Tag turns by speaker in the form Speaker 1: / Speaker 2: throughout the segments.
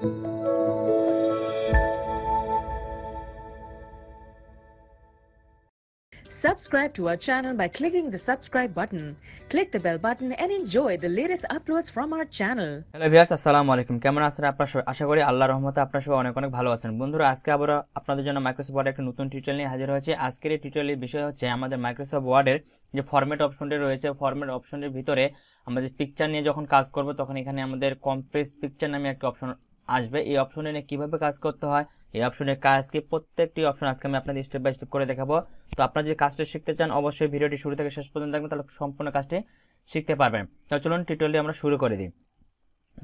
Speaker 1: Subscribe to our channel by clicking the subscribe button. Click the bell button and enjoy the latest uploads from our channel.
Speaker 2: Hello viewers আসসালামু আলাইকুম কেমন আছেন আপনারা সবাই আশা করি আল্লাহর রহমতে আপনারা সবাই অনেক অনেক ভালো আছেন বন্ধুরা, আজকে আবার আপনাদের জন্য মাইক্রোসফট ওয়ার্ডের একটা নতুন টিউটোরিয়াল নিয়ে হাজির হয়েছে আজকের এই টিউটোরিয়ালের বিষয় হচ্ছে আমাদের মাইক্রোসফট ওয়ার্ডের যে ফরম্যাট অপশনটি রয়েছে ফরম্যাট অপশনের ভিতরে আমাদের পিকচার নিয়ে যখন কাজ করব, তখন এখানে আমাদের কম্প্রেস পিকচার নামে একটা অপশন আসবে, এই অপশনে নিয়ে কীভাবে কাজ করতে হয়, এই অপশনের কাজ কি, প্রত্যেকটি অপশন আজকে আমি আপনাদের স্টেপ বাই স্টেপ করে দেখাবো। তো আপনারা যদি কাজটা শিখতে চান, অবশ্যই ভিডিওটি শুরু থেকে শেষ পর্যন্ত দেখবেন, তাহলে সম্পূর্ণ কাজটি শিখতে পারবেন। তো চলুন টিউটোরিয়ালটি আমরা শুরু করে দিই।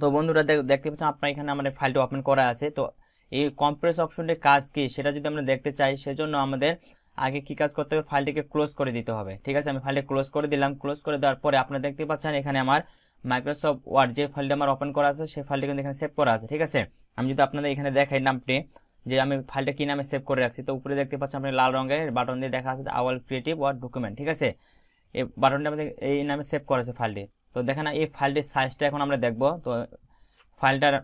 Speaker 2: তো বন্ধুরা, দেখ- দেখতে পাচ্ছেন আপনার এখানে আমাদের ফাইলটি ওপেন করা আছে। তো এই কম্প্রেস অপশনটির কাজ কি, সেটা যদি আমরা দেখতে চাই, সেজন্য আমাদের আগে কি কাজ করতে হবে ফাইলটিকে ক্লোজ করে দিতে হবে। ঠিক আছে, আমি ফাইলটি ক্লোজ করে দিলাম। ক্লোজ করে দেওয়ার পরে আপনারা দেখতে পাচ্ছেন এখানে আমার মাইক্রোসফট ওয়ার্ড যে ফাইলটা আমার ওপেন করা আছে, সেই ফাইলটা কিন্তু এখানে সেভ করা আছে, ঠিক আছে? আমি যদি আপনাদের এখানে দেখাই নামটি, যে আমি ফাইলটা কি নামে সেভ করে রাখছি, তো উপরে দেখতে পাচ্ছেন আপনি লাল রঙের বাটন দিয়ে দেখা আছে আওয়াল ক্রিয়েটিভ ওয়ার্ড ডকুমেন্ট ঠিক আছে? এই বাটনটা আমাদের এই নামে সেভ করা আছে ফাইলটি তো দেখেন না, এই ফাইলটির সাইজটা এখন আমরা দেখব। তো ফাইলটার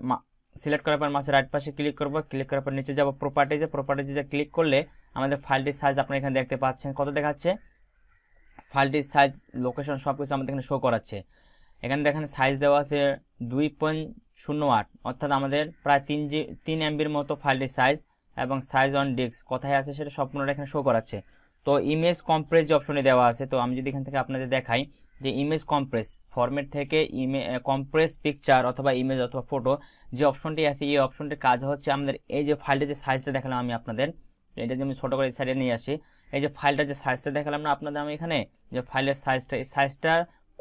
Speaker 2: সিলেক্ট করার পর মাসে রাইট পাশে ক্লিক করব। ক্লিক করার পর নিচে যাব প্রপার্টিজে প্রপার্টিজে ক্লিক করলে আমাদের ফাইলটির সাইজ আপনারা এখানে দেখতে পাচ্ছেন। কত দেখাচ্ছে? ফাইলটির সাইজ লোকেশন সব কিছু আমাদের এখানে শো করাচ্ছে। এখানে দেখেন সাইজ দেওয়া আছে দুই পয়েন্ট শূন্য আট, অর্থাৎ আমাদের প্রায় তিন জি, তিন এমবির মতো ফাইলটির সাইজ এবং সাইজ অন ডিস্ক কোথায় আছে সেটা সম্পূর্ণটা এখানে শো করাচ্ছে। তো ইমেজ কম্প্রেস যে অপশনে দেওয়া আছে, তো আমি যদি এখান থেকে আপনাদের দেখাই যে ইমেজ কম্প্রেস ফরম্যাট থেকে ইমে কম্প্রেস পিকচার অথবা ইমেজ অথবা ফটো যে অপশনটি আছে, এই অপশনটির কাজ হচ্ছে আমাদের এই যে ফাইলটির যে সাইজটা দেখালাম আমি আপনাদের, এটা যদি আমি ছোটো করে সাইডে নিয়ে আসি, এই যে ফাইলটার যে সাইজটা দেখালাম না আপনাদের, আমি এখানে যে ফাইলের সাইজটা এই সাইজটা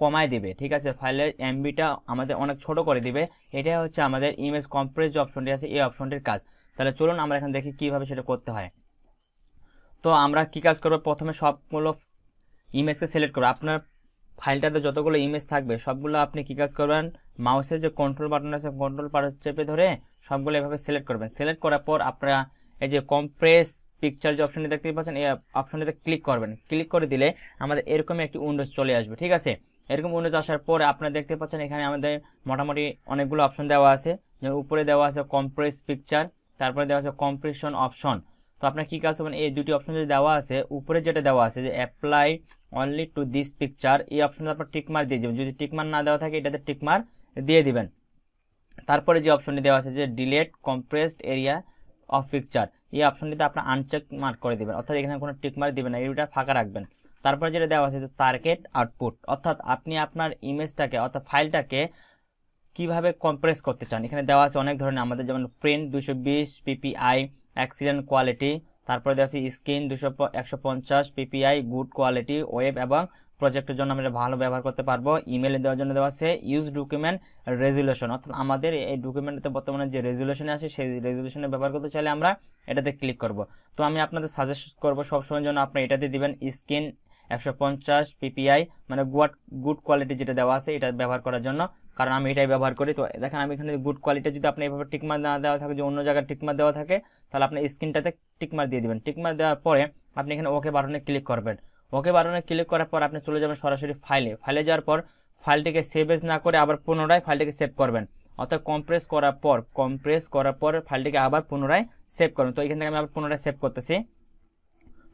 Speaker 2: কমায় দিবে, ঠিক আছে? ফাইলের এমবিটা আমাদের অনেক ছোট করে দিবে। এটা হচ্ছে আমাদের ইমেজ কম্প্রেস যে অপশনটি আছে, এই অপশনটির কাজ। তাহলে চলুন আমরা এখানে দেখি কীভাবে সেটা করতে হয়। তো আমরা কি কাজ করব? প্রথমে সবগুলো ইমেজকে সিলেক্ট করব। আপনার ফাইলটাতে যতগুলো ইমেজ থাকবে, সবগুলো আপনি কি কাজ করবেন? মাউসের যে কন্ট্রোল বাটন আছে কন্ট্রোল বাটন চেপে ধরে সবগুলো এভাবে সিলেক্ট করবেন। সিলেক্ট করার পর আপনারা এই যে কম্প্রেস পিকচার যে অপশনটি দেখতে পাচ্ছেন, এই অপশনটিতে ক্লিক করবেন। ক্লিক করে দিলে আমাদের এরকমই একটি উইন্ডোজ চলে আসবে, ঠিক আছে? এরকম উইন্ডোজ আসার পরে আপনারা দেখতে পাচ্ছেন এখানে আমাদের মোটামুটি অনেকগুলো অপশন দেওয়া আছে। যেমন উপরে দেওয়া আছে কম্প্রেস পিকচার তারপরে দেওয়া আছে কম্প্রেশন অপশন তো আপনার কী কাজ করবেন? এই দুটি অপশন যদি দেওয়া আছে, উপরে যেটা দেওয়া আছে, যে apply only to this picture এই অপশনটা আপনার টিকমার দিয়ে দেবেন। যদি টিকমার না দেওয়া থাকে, এটাতে টিকমার দিয়ে দিবেন। তারপরে যে অপশনটি দেওয়া আছে, যে delete compressed area of picture এই অপশনটিতে আপনার আনচেক মার্ক করে দেবেন। অর্থাৎ এখানে কোনো টিকমার দেবেন না এটা ফাঁকা রাখবেন। তারপরে যেটা দেওয়া আছে টার্গেট আউটপুট অর্থাৎ আপনি আপনার ইমেজটাকে অর্থাৎ ফাইলটাকে কীভাবে কম্প্রেস করতে চান। এখানে দেওয়া আছে অনেক ধরনের, আমাদের যেমন প্রিন্ট দুশো বিশ পিপিআই অ্যাক্সিডেন্ট কোয়ালিটি তারপরে দেওয়া আছে স্ক্রিন দুশো একশো পঞ্চাশ পিপিআই গুড কোয়ালিটি ওয়েব এবং প্রজেক্টের জন্য আমরা ভালো ব্যবহার করতে পারব। ইমেলে দেওয়ার জন্য দেওয়া আছে ইউজ ডকুমেন্ট রেজুলেশন অর্থাৎ আমাদের এই ডকুমেন্টে বর্তমানে যে রেজুলেশনে আছে, সেই রেজুলেশনে ব্যবহার করতে চাইলে আমরা এটাতে ক্লিক করব। তো আমি আপনাদের সাজেস্ট করব সবসময়ের জন্য আপনি এটাতে দিবেন স্ক্রিন একশো পঞ্চাশ পিপিআই মানে গুড গুড কোয়ালিটি যেটা দেওয়া আছে এটা ব্যবহার করার জন্য। কারণ আমি এটাই ব্যবহার করি। তো দেখেন আমি এখানে গুড কোয়ালিটি যদি আপনি এভাবে টিকমার না দেওয়া থাকে যে অন্য জায়গায় টিকমার দেওয়া থাকে, তাহলে আপনি স্ক্রিনটাতে টিকমার দিয়ে দিবেন। টিকমার দেওয়ার পরে আপনি এখানে ওকে বাটনে ক্লিক করবেন। ওকে বাটনে ক্লিক করার পর আপনি চলে যাবেন সরাসরি ফাইলে। ফাইলে যাওয়ার পর ফাইলটিকে সেভ এজ না করে আবার পুনরায় ফাইলটিকে সেভ করবেন। অর্থাৎ কম্প্রেস করার পর কম্প্রেস করার পর ফাইলটিকে আবার পুনরায় সেভ করবেন। তো এখান থেকে আমি আবার পুনরায় সেভ করতেছি।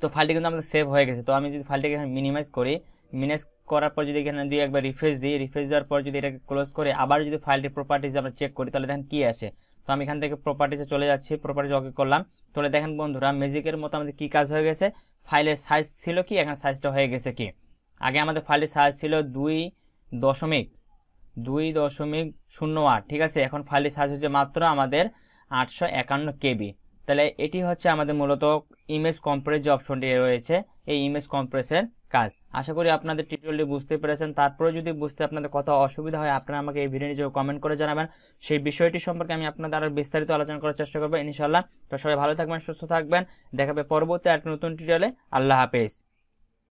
Speaker 2: তো ফাইলটি কিন্তু আমাদের সেভ হয়ে গেছে। তো আমি যদি ফাইলটিকে এখানে মিনিমাইজ করি মিনিমাইজ করার পর যদি এখানে দিয়ে একবার রিফ্রেশ দিই রিফ্রেশ দেওয়ার পর যদি এটাকে ক্লোজ করে আবার যদি ফাইলটির প্রপার্টিজ আমরা চেক করি, তাহলে দেখেন কী আসে। তো আমি এখান থেকে প্রপার্টিজে চলে যাচ্ছি প্রপার্টিজ ওকে করলাম। তাহলে দেখেন বন্ধুরা ম্যাজিকের মতো আমাদের কী কাজ হয়ে গেছে? ফাইলের সাইজ ছিল কি? এখন সাইজটা হয়ে গেছে কি? আগে আমাদের ফাইলের সাইজ ছিল দুই দশমিক দুই দশমিক শূন্য আট, ঠিক আছে? এখন ফাইলের সাইজ হচ্ছে মাত্র আমাদের আটশো একান্ন কেবি। তাহলে এটি হচ্ছে আমাদের মূলত ইমেজ কম্প্রেস যে অপশনটি রয়েছে, এই ইমেজ কম্প্রেসের কাজ। আশা করি আপনাদের টিউটোরিয়ালটি বুঝতে পেরেছেন। তারপরে যদি বুঝতে আপনাদের কথা অসুবিধা হয়, আপনারা আমাকে এই ভিডিও নিজেও কমেন্ট করে জানাবেন। সেই বিষয়টি সম্পর্কে আমি আপনাদের আরও বিস্তারিত আলোচনা করার চেষ্টা করব ইনশাল্লাহ তো সবাই ভালো থাকবেন, সুস্থ থাকবেন। দেখাবে পরবর্তী একটা নতুন টিউটোরিয়ালে আল্লাহ হাফেজ।